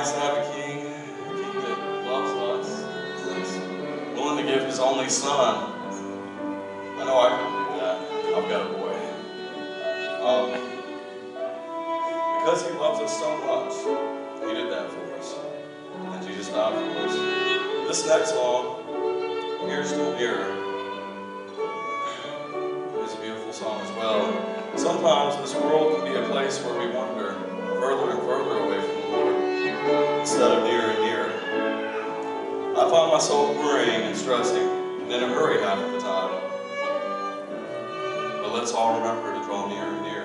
nice to have a king, a king that loves us, that's willing to give his only son. I know I couldn't do that. I've got a boy. Um, because he loves us so much, he did that for us. And Jesus died for us. This next song, Nearer Still Nearer, is a beautiful song as well. Sometimes this world can be a place where we wander further and further away from the Lord instead of nearer and nearer. I find myself worrying and stressing and in a hurry half of the time. But let's all remember to draw nearer and nearer